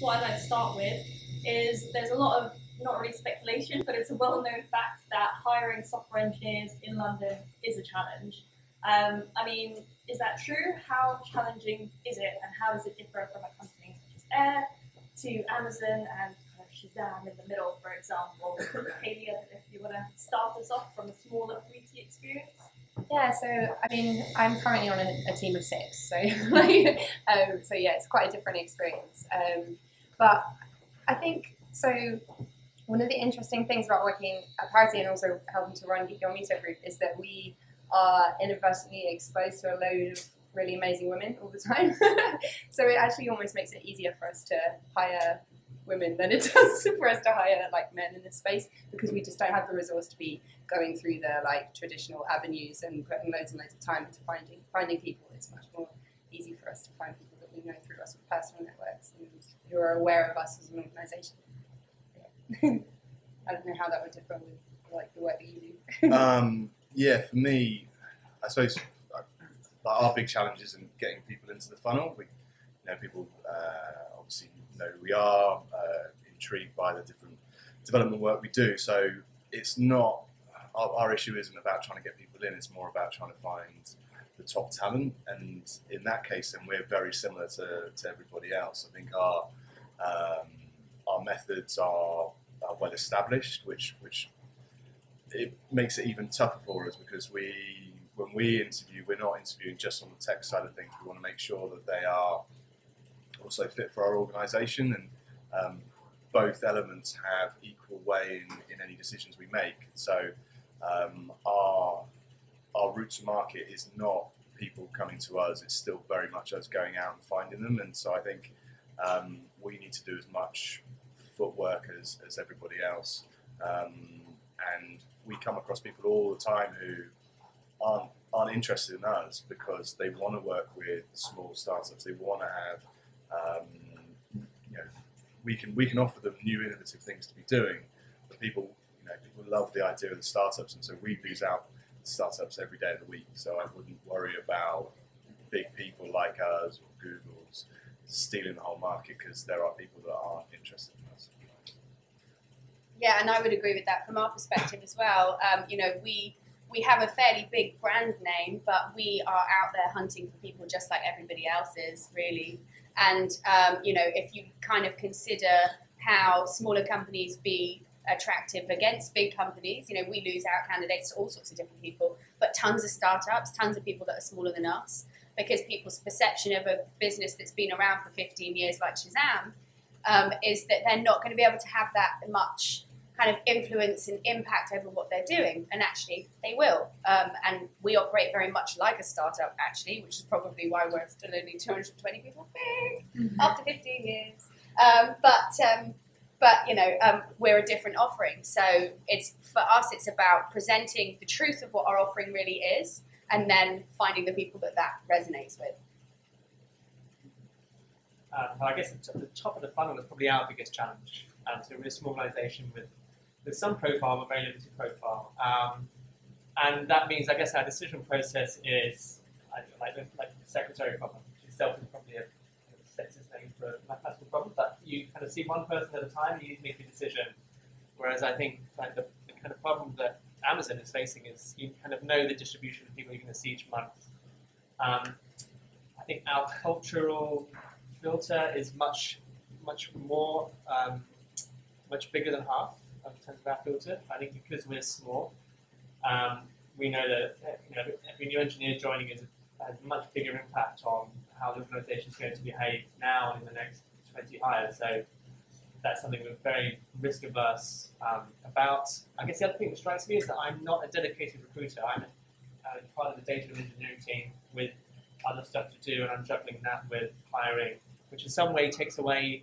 what I'd like to start with is there's a lot of not really speculation, but it's a well-known fact that hiring software engineers in London is a challenge. Um, I mean, is that true? How challenging is it, and how does it differ from a company such as Aire to Amazon and kind of Shazam in the middle, for example? Caylee, if you want to start us off from a smaller 3T experience. Yeah, so I mean, I'm currently on a, a team of six, so um, so yeah, it's quite a different experience. Um, but I think so. One of the interesting things about working at Pariti and also helping to run Geek Girl Meetup Group is that we are inadvertently exposed to a load of really amazing women all the time. so it actually almost makes it easier for us to hire women than it does for us to hire like men in this space because we just don't have the resource to be going through the like traditional avenues and putting loads and loads of time into finding finding people. It's much more easy for us to find people that we know through our sort of personal networks and who are aware of us as an organisation. Yeah. I don't know how that would differ with like the work that you do. um, yeah, for me, I suppose like, our big challenge isn't getting people into the funnel. We, you know, people uh, obviously know who we are, uh, intrigued by the different development work we do. So it's not our, our, issue isn't about trying to get people in. It's more about trying to find the top talent. And in that case, then we're very similar to, to everybody else. I think our um, our methods are, are well established, which which it makes it even tougher for us because we, when we interview, we're not interviewing just on the tech side of things. We want to make sure that they are also fit for our organisation, and um, both elements have equal weight in, in any decisions we make. So um, our our route to market is not people coming to us; it's still very much us going out and finding them. And so I think um, we need to do as much footwork as, as everybody else. Um, and we come across people all the time who aren't aren't interested in us because they want to work with small startups. They want to have, um, you know, we can we can offer them new innovative things to be doing, but people, you know, people love the idea of the startups, and so we lose out startups every day of the week. So I wouldn't worry about big people like us or Google's stealing the whole market because there are people that aren't interested in us. Yeah, and I would agree with that from our perspective as well. Um, you know, we we have a fairly big brand name, but we are out there hunting for people just like everybody else is, really. And um, you know, if you kind of consider how smaller companies be attractive against big companies, you know, we lose out candidates to all sorts of different people, but tons of startups, tons of people that are smaller than us, because people's perception of a business that's been around for 15 years, like Shazam, um, is that they're not going to be able to have that much kind of influence and impact over what they're doing. And actually, they will. Um, and we operate very much like a startup, actually, which is probably why we're still only 220 people big mm-hmm. after 15 years. Um, but um, but you know, um, we're a different offering. So it's for us, it's about presenting the truth of what our offering really is, and then finding the people that that resonates with. Uh, well, I guess at the top of the funnel is probably our biggest challenge. Um, so we're a small organisation with with some profile, but very limited profile. Um, and that means, I guess, our decision process is like, like the secretary problem, which itself is probably a sexist name for a mathematical problem, but you kind of see one person at a time and you need to make a decision. Whereas I think like the, the kind of problem that Amazon is facing is you kind of know the distribution of people you're going to see each month. Um, I think our cultural filter is much, much more, um, much bigger than half in terms of our filter. I think because we're small, um, we know that you know, every new engineer joining is, has a much bigger impact on how the organisation is going to behave now and in the next 20 hires. So that's something we're very risk averse um, about. I guess the other thing that strikes me is that I'm not a dedicated recruiter. I'm a, part of the data and engineering team with other stuff to do, and I'm juggling that with hiring, which in some way takes away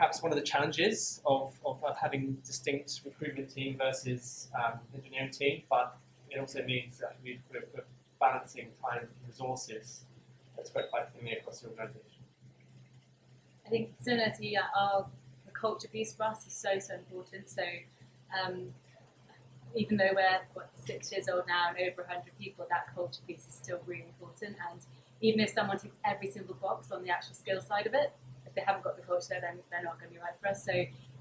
perhaps one of the challenges of, of, of having distinct recruitment team versus um, engineering team, but it also means that we, are balancing time and resources that's spread quite thinly across the organisation. I think similar to our culture piece for us is so so important. So um, even though we're what six years old now and over 100 people, that culture piece is still really important. And even if someone ticks every single box on the actual skill side of it, if they haven't got the culture, then they're not going to be right for us. So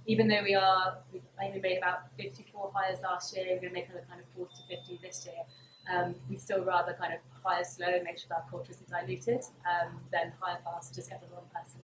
even though we are, we've only made about 54 hires last year, we're going to make another kind of 40 to 50 this year. Um, we still rather kind of hire slow and make sure that our culture isn't diluted um, than hire fast, just get the wrong person.